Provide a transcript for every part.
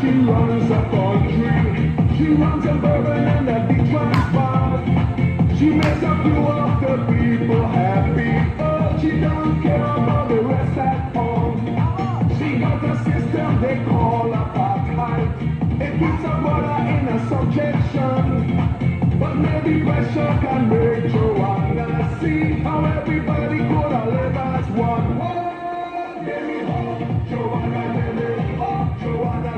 She runs up for a drink. She runs a bourbon and a beach spot. She makes a few of the people happy. Oh, she don't care about the rest at home. She got a system they call apartheid. It puts a brother in a subjection. But maybe pressure can make you wanna see how everybody could live as one. Oh, baby, oh, Joanna, baby.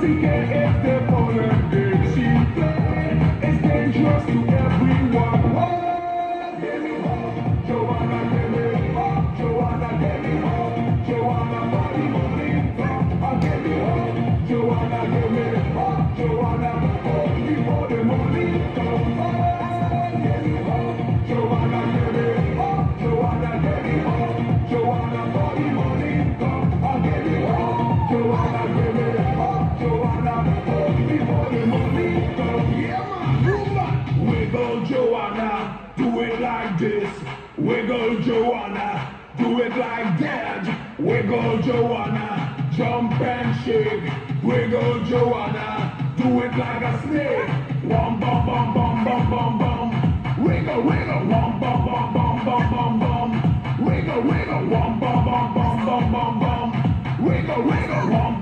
fun. She doesn't care Joanna, do it like this. Wiggle Joanna, do it like that. Wiggle Joanna, jump and shake. Wiggle Joanna, do it like a snake. Wom bum bum bum bum bum bum. Wiggle wiggle wom bum bum bum bum bum bum. Wiggle wiggle wom bum bum bum bum bum bum. Wiggle wiggle wom